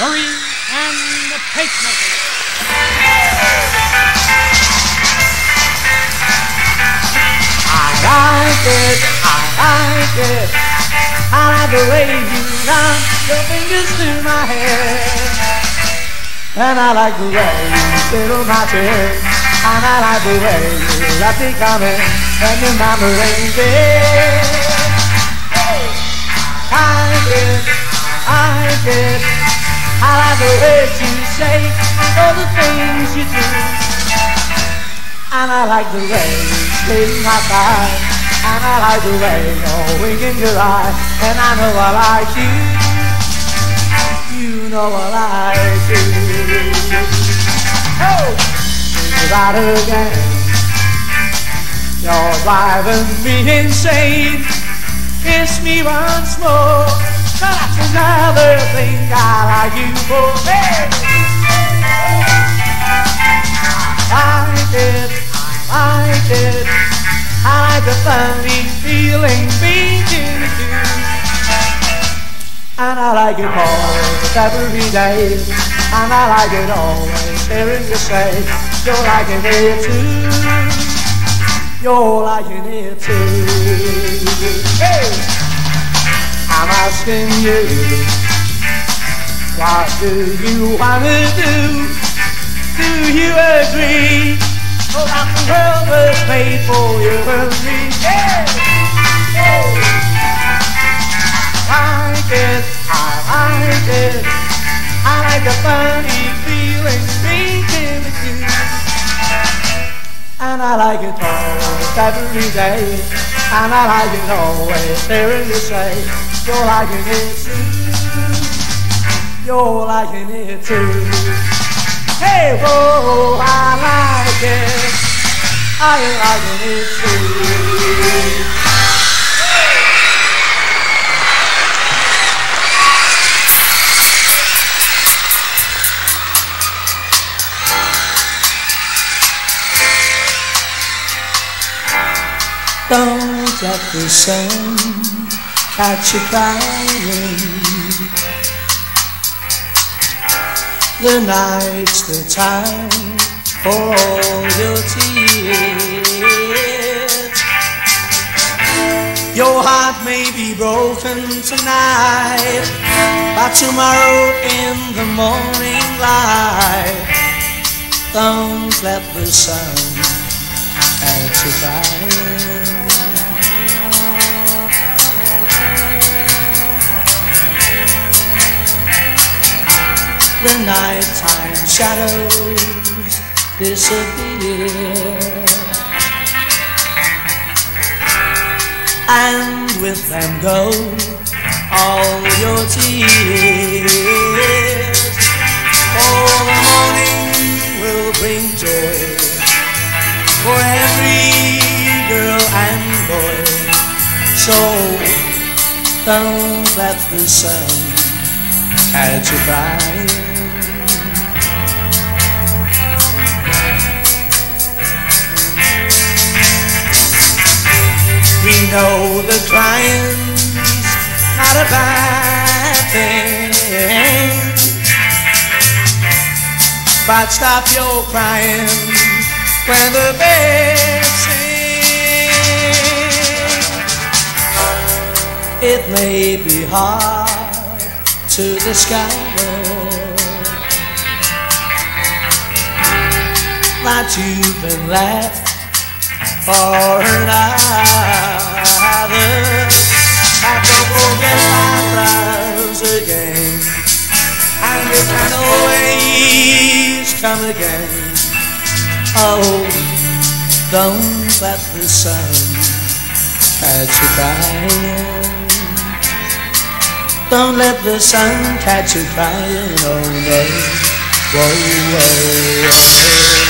Gerry and the Pacemaker. I like it, I like it. I like the way you run your fingers through my hair. And I like the way you fiddle my chest. And I like the way you wrap me coming and your mama rains it. I it, I it. I like the words you say all the things you do. And I like the way you spin my side. And I like the way you're winking your eye. And I know I like you. You know I like you. Oh! That again. You're driving me insane. Kiss me once more. That's another thing I like you for. Hey! I like it, I like. I like the funny feeling being with you. And I like it most every day. And I like it always hearing you say, you're liking it too. You're liking it too. Hey! I'm asking you, what do you want to do? Do you agree? Oh, that the world was made for you and me. Funny feeling being with you. And I like it always every day. And I like it always hearing you say, you're liking it too. You're liking it too. Hey, whoa, I like it. I am liking it too. Let the sun catch you crying. The night's the time for all your tears. Your heart may be broken tonight, but tomorrow in the morning light, don't let the sun catch you crying. The nighttime shadows disappear. And with them go all your tears. For the morning will bring joy for every girl and boy. So don't let the sun catch you crying. Know the crying's not a bad thing. But stop your crying when the birds sing. It may be hard to discover that you've been left for another. I don't forget my brows again, and you can always come again. Oh, don't let the sun catch you crying. Don't let the sun catch you crying. Oh no, whoa, whoa, whoa.